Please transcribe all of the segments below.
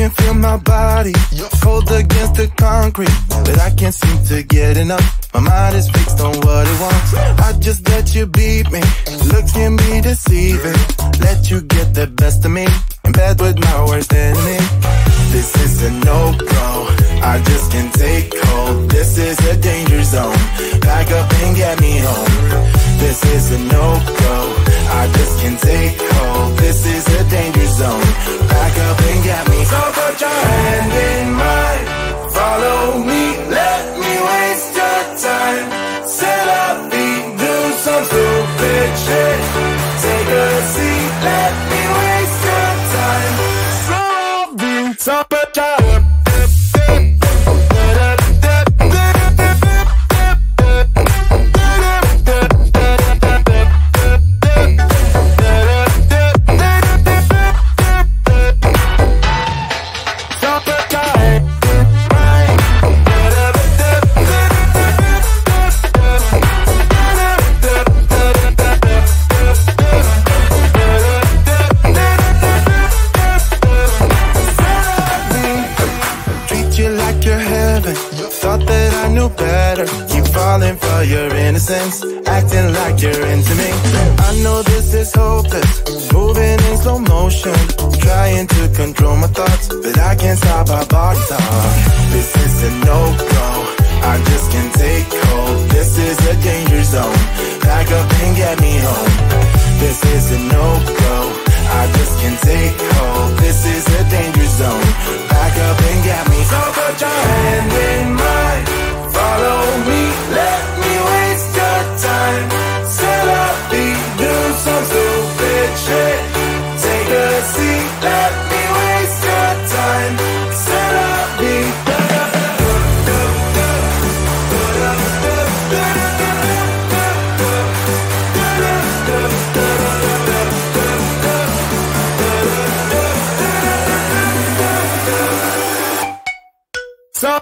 can feel my body cold against the concrete, but I can't seem to get enough. My mind is fixed on what it wants. I just let you beat me, look at me deceiving. Let you get the best of me, in bed with my worst enemy. This is a no-go, I just can't take hold. This is a danger zone, Back up and get me home. This is a no-go, I just can't take hold. This is a danger zone, pack up and get me. So motion, trying to control my thoughts, but I can't stop our body talk. This is a no-go. I just can't take hold. This is a danger zone. Pack up and get me home. This is a no-go. I just can't take hold. This is a danger zone. Back up and get me. So put your hand in mine. Follow me. Let So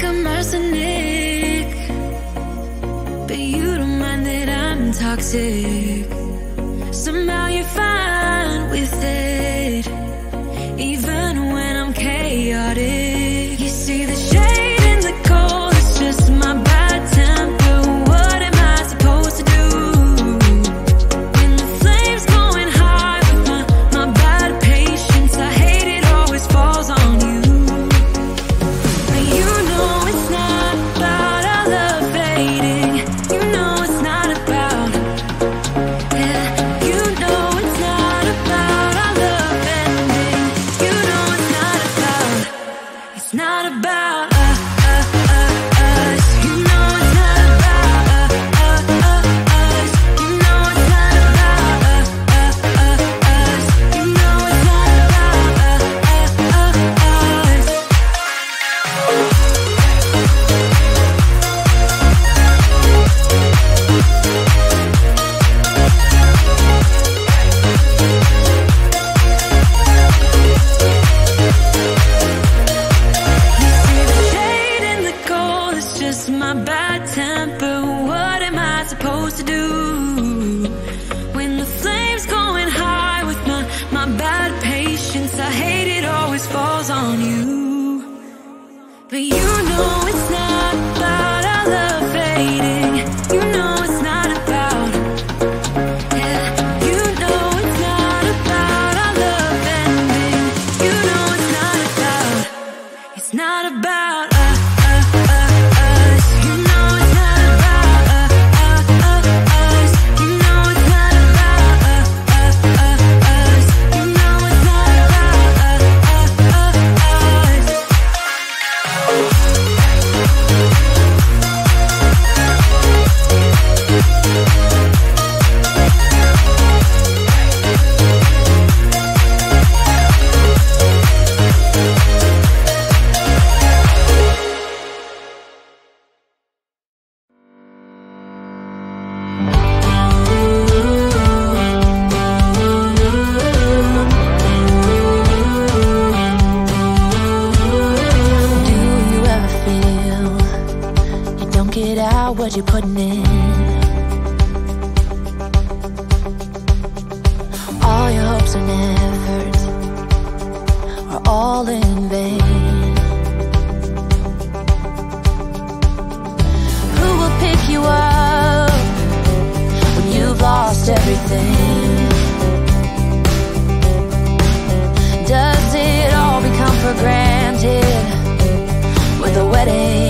think I'm arsenic, but you don't mind that I'm toxic. Somehow you're fine with it, what you're putting in. All your hopes and efforts are all in vain. Who will pick you up when you've lost everything? Does it all become for granted with a wedding?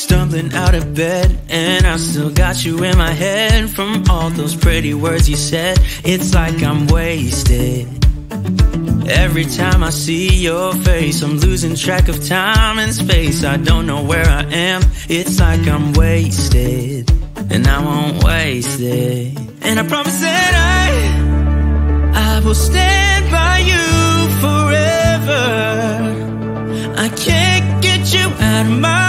Stumbling out of bed and I still got you in my head From all those pretty words you said. It's like I'm wasted. Every time I see your face I'm losing track of time and space. I don't know where I am. It's like I'm wasted And I won't waste it. And I promise that I I will stand by you forever. I can't get you out of my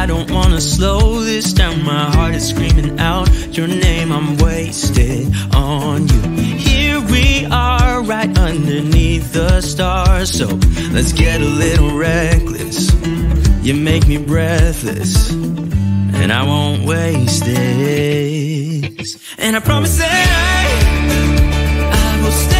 I don't wanna slow this down. My heart is screaming out your name I'm wasted on you. Here we are right underneath the stars. So let's get a little reckless. You make me breathless And I won't waste this. And I promise that I, I will stay